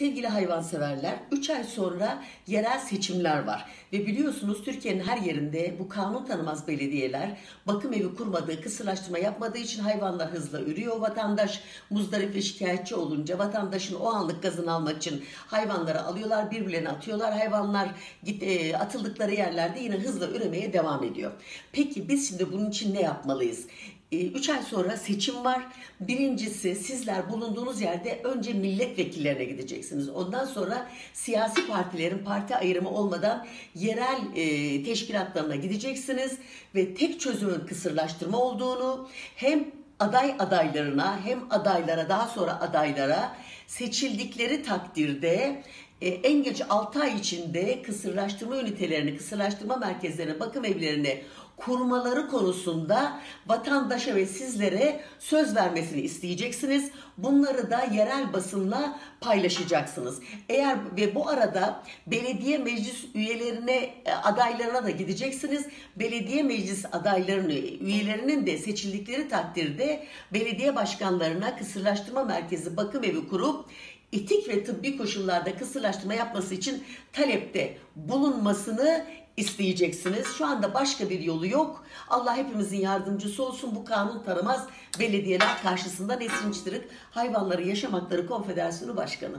Sevgili hayvanseverler, 3 ay sonra yerel seçimler var. Ve biliyorsunuz Türkiye'nin her yerinde bu kanun tanımaz belediyeler bakım evi kurmadığı, kısırlaştırma yapmadığı için hayvanlar hızla ürüyor. Vatandaş muzdarip ve şikayetçi olunca vatandaşın o anlık gazını almak için hayvanları alıyorlar, birbirlerine atıyorlar. Hayvanlar git, e, atıldıkları yerlerde yine hızla üremeye devam ediyor. Peki biz şimdi bunun için ne yapmalıyız? 3 ay sonra seçim var. Birincisi sizler bulunduğunuz yerde önce milletvekillerine gideceksiniz. Ondan sonra siyasi partilerin parti ayrımı olmadan yerel e, teşkilatlarına gideceksiniz. Ve tek çözümün kısırlaştırma olduğunu hem aday adaylarına hem adaylara daha sonra adaylara seçildikleri takdirde e, en geç 6 ay içinde kısırlaştırma ünitelerini, kısırlaştırma merkezlerini, bakım evlerini kurmaları konusunda vatandaşa ve sizlere söz vermesini isteyeceksiniz. Bunları da yerel basınla paylaşacaksınız. Eğer ve bu arada belediye meclis üyelerine e, adaylarına da gideceksiniz. Belediye meclis adaylarını üyelerinin de seçildikleri takdirde belediye başkanlarına kısırlaştırma merkezi bakım evi kurup etik ve tıbbi koşullarda kısırlaştırma yapması için talepte bulunmasını isteyeceksiniz. Şu anda başka bir yolu yok. Allah hepimizin yardımcısı olsun. Bu kanun tanımaz belediyeler karşısında Nesrin Çıtırık Hayvanları Yaşamakları Konfederasyonu Başkanı.